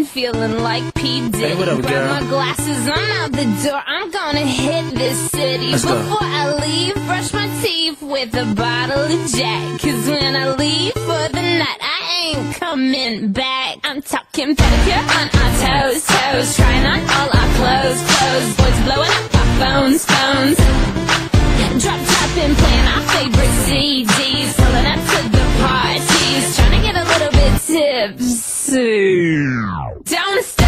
been feeling like P. Diddy. Hey, what up, Grab girl? my glasses, I'm out the door. I'm gonna hit this city. Let's go. I leave, brush my teeth with a bottle of Jack. Cause when I leave for the night, I ain't coming back. I'm talking pedicure on our toes, toes. Trying on all our clothes, clothes. Boys blowing up our phones, phones. Drop top and playing tipsy. Don't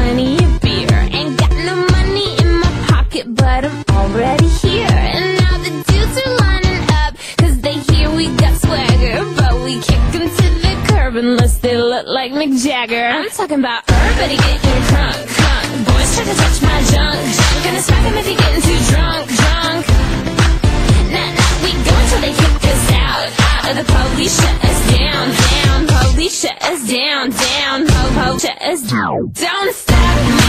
plenty of beer. Ain't got no money in my pocket, but I'm already here. And now the dudes are lining up, cause they hear we got swagger. But we kick 'em to the curb unless they look like Mick Jagger. I'm talking about everybody getting crunk, crunk. Boys try to touch my junk, junk. Gonna smack 'em if you're getting too drunk, drunk. Nah, nah, we go until they kick us out. Out of the police shut us down, down. Police shut us down, down. Shut down. Don't stop,